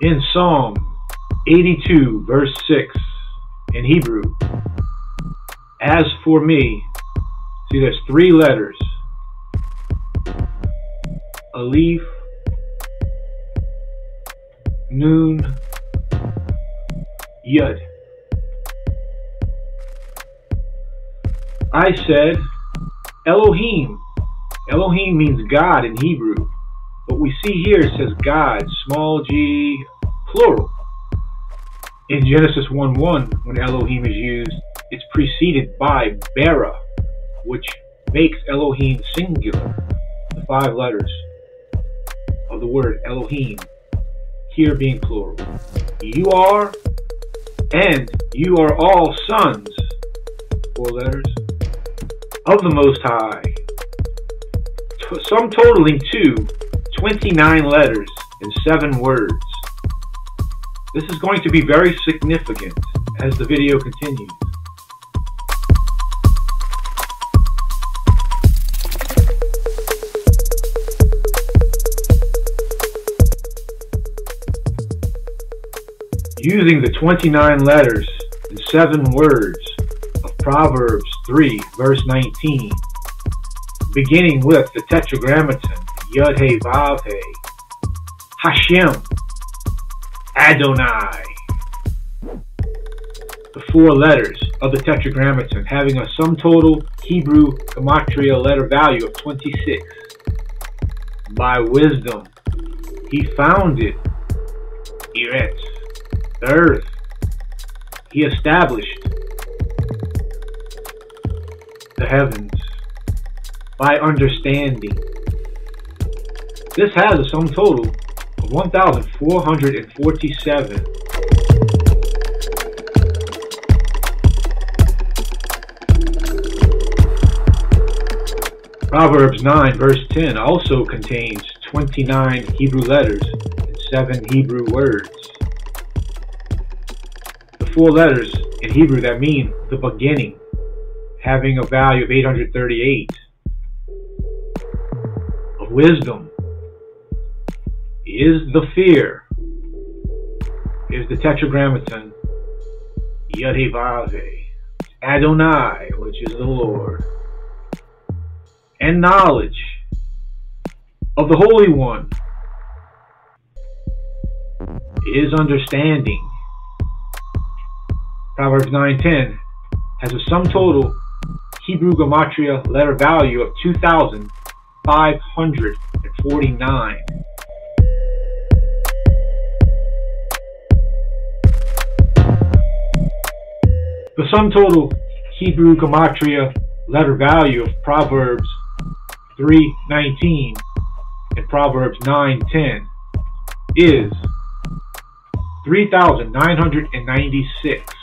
in Psalm 82, verse 6 in Hebrew, as for me, see there's three letters Aleph, Nun, Yud. I said, Elohim. Elohim means God in Hebrew. But we see here says God, small g, plural. In Genesis 1 1, when Elohim is used, it's preceded by Bara, which makes Elohim singular. The five letters of the word Elohim, here being plural. You are, and you are all sons, four letters, of the Most High. Sum totaling to 29 letters and 7 words. This is going to be very significant as the video continues. Using the 29 letters and 7 words of Proverbs 3 verse 19, beginning with the Tetragrammaton Yud He Vav He, Hashem, Adonai. The four letters of the Tetragrammaton having a sum total Hebrew Gematria letter value of 26. By wisdom, he founded Eretz, the earth. He established the heavens by understanding this has a sum total of 1,447. Proverbs 9 verse 10 also contains 29 Hebrew letters and 7 Hebrew words. The four letters in Hebrew that mean the beginning, having a value of 838. Of wisdom, is the fear, is the tetragrammaton, Yadivave, Adonai, which is the Lord, and knowledge of the Holy One is understanding. Proverbs 9.10 has a sum total Hebrew Gematria letter value of 2,549. The sum total Hebrew Gematria letter value of Proverbs 3.19 and Proverbs 9.10 is 3,996.